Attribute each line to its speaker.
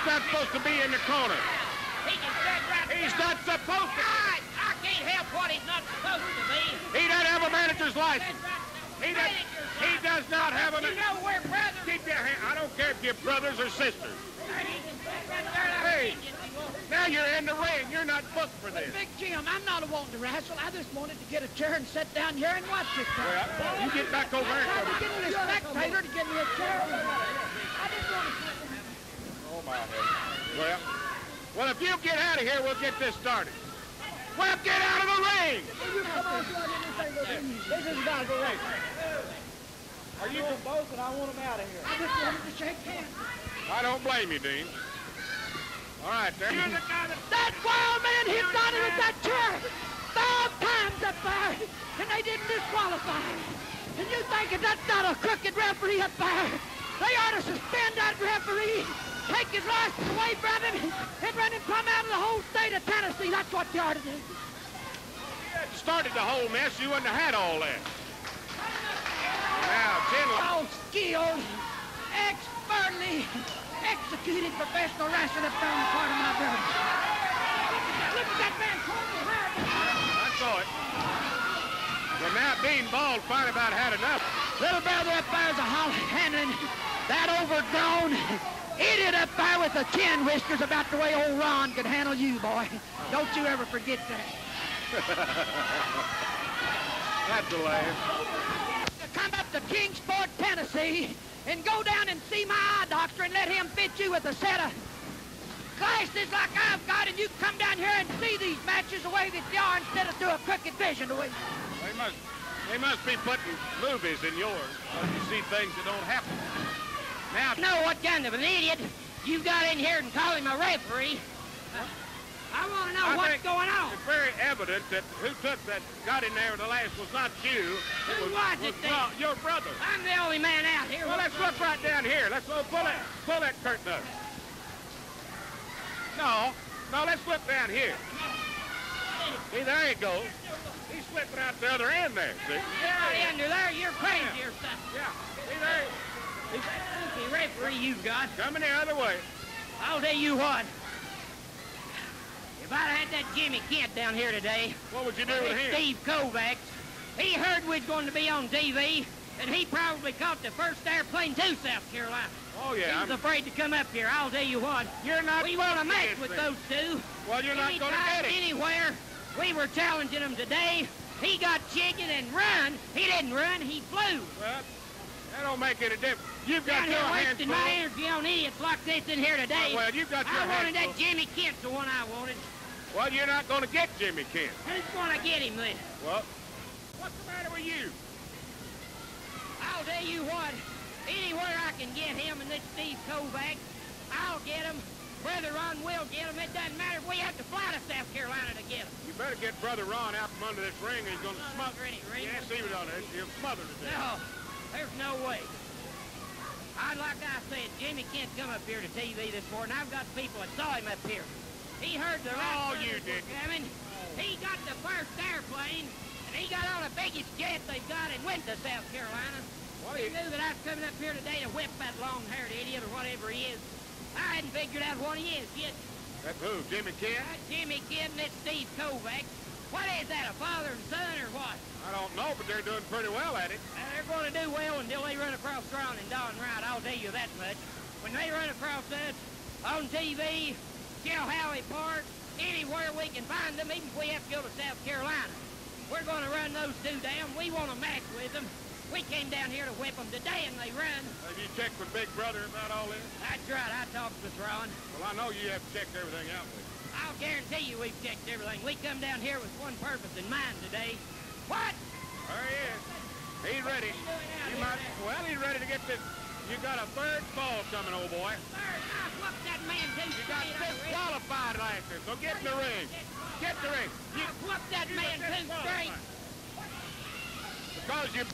Speaker 1: He's not supposed to be in the corner.
Speaker 2: He can stand right
Speaker 1: He's
Speaker 2: there.
Speaker 1: not supposed to.
Speaker 2: I, I can't help what he's not supposed to be.
Speaker 1: He doesn't have a manager's license. He does, he does not have a.
Speaker 2: You know we're brothers.
Speaker 1: Keep your hand. I don't care if you're brothers or sisters.
Speaker 2: He can stand right there like
Speaker 1: Hey.
Speaker 2: a Indian if he wants.
Speaker 1: Now you're in the ring. You're not booked for this.
Speaker 3: Big Jim, I'm not a wanting to wrestle. I just wanted to get a chair and sit down here and watch it.
Speaker 1: Well, you get back over there.
Speaker 3: I
Speaker 1: Cody.
Speaker 3: was getting a spectator to give me a chair. I didn't want to sit down.
Speaker 1: Oh my head. Well, well, if you get out of here, we'll get this started. Well, get out of the ring.
Speaker 3: You come on, so I didn't say no thing. This is about the race.
Speaker 4: Are you them both, and I want them out of here.
Speaker 3: I just wanted to shake hands.
Speaker 1: I don't blame you, Dean. All right, there. You're the guy that
Speaker 3: That wild man hit Donnie with that chair five times up there, and they didn't disqualify him. And you thinking that's not a crooked referee up there? They ought to suspend that referee, take his license away from him, and run him come out of the whole state of Tennessee. That's what you ought to do.
Speaker 1: started the whole mess, you wouldn't have had all that. Now.
Speaker 3: All skilled, expertly executed professional there on the part of my brother. Look at that man.
Speaker 1: I saw it. Well, now Dean Ball finally about had enough.
Speaker 3: Little brother up there's a holly handling that overgrown up there with the chin whiskers about the way old Ron could handle you, boy. Don't you ever forget that.
Speaker 1: That's the laugh.
Speaker 3: To come up to Kingsport, Tennessee, and go down and see my eye doctor and let him fit you with a set of glasses like I've got, and you come down here and see these matches the way that they are instead of through a crooked vision the way.
Speaker 1: They must, they must be putting movies in yours. so You see things that don't happen. Now,
Speaker 2: know what kind of an idiot you got in here and call him a referee. I want to know
Speaker 1: I
Speaker 2: what's
Speaker 1: think
Speaker 2: going on.
Speaker 1: It's very evident that who took that, got in there with the last was not you.
Speaker 2: Who was it then?
Speaker 1: Ron- your brother.
Speaker 2: I'm the only man out here.
Speaker 1: Well, let's look right down here. Let's oh, pull that, pull that curtain up. No, no, let's look down here. See, there he goes. He's slipping out the other end there, see?
Speaker 2: You're under there. You're crazy or something.
Speaker 1: Yeah, see there?
Speaker 2: He's that goofy referee you got.
Speaker 1: Coming the other way.
Speaker 2: I'll tell you what. If I'd had that Jimmy Kent down here today,
Speaker 1: What would you do with him?
Speaker 2: Steve Kovacs. He heard we was going to be on TV, and he probably caught the first airplane to South Carolina.
Speaker 1: Oh,
Speaker 2: he
Speaker 1: yeah.
Speaker 2: was
Speaker 1: I'm,
Speaker 2: afraid to come up here. I'll tell you what.
Speaker 1: you're not
Speaker 2: We want a match with those two.
Speaker 1: Well, you're not going to get it.
Speaker 2: Anywhere. We were challenging him today. He got chicken and run. He didn't run. He flew.
Speaker 1: Well, that don't make any difference. You've got
Speaker 2: Down
Speaker 1: your
Speaker 2: here
Speaker 1: hands
Speaker 2: wasting
Speaker 1: full.
Speaker 2: my energy on idiots like this in here today.
Speaker 1: Well, you've got your
Speaker 2: I wanted that. Jimmy Kent, the one I wanted.
Speaker 1: Well, you're not going to get Jimmy Kent.
Speaker 2: Who's going to get him then?
Speaker 1: Well, what's the matter with you?
Speaker 2: I'll tell you what, anywhere I can get him and this Steve Kovac, I'll get him. Brother Ron will get him. It doesn't matter if we have to fly to South Carolina to get him.
Speaker 1: You better get Brother Ron out from under this ring. He's going to smother.
Speaker 2: any ring.
Speaker 1: Yes, he was on it. He'll smother to death.
Speaker 2: No, there's no way. I, like I said, Jimmy can't come up here to TV this morning. I've got people that saw him up here. He heard the
Speaker 1: Oh, you didn't.
Speaker 2: coming. He got the first airplane, and he got on the biggest jet they've got and went to South Carolina.
Speaker 1: What
Speaker 2: He knew that I was coming up here today to whip that long-haired idiot or whatever he is. I hadn't figured out what he is yet.
Speaker 1: That's who? Jimmy Kent?
Speaker 2: That Jimmy Kidd and this Steve Kovac. What is that, a father and son or what?
Speaker 1: I don't know, but they're doing pretty well at it.
Speaker 2: They're going to do well until they run across Ron and Don Wright, I'll tell you that much. When they run across us on TV, Chilhowee Park, anywhere we can find them, even if we have to go to South Carolina. We're going to run those two down. We want to match with them. We came down here to whip them today, and they run.
Speaker 1: Have you checked with Big Brother about all this?
Speaker 2: That's right, I talked with Ron.
Speaker 1: Well, I know you have checked everything out with.
Speaker 2: I'll guarantee you we've checked everything. We come down here with one purpose in mind today. What?
Speaker 1: There he is. He's ready.
Speaker 2: What are you doing out
Speaker 1: You
Speaker 2: here,
Speaker 1: might, well, he's ready to get this. You got a third fall coming, old boy.
Speaker 2: Third, I whooped that man too
Speaker 1: You got
Speaker 2: straight. I reckon.
Speaker 1: disqualified last year, so get in the ring. Get in the ring. You,
Speaker 2: I whooped that
Speaker 1: you
Speaker 2: man too straight.
Speaker 1: Because you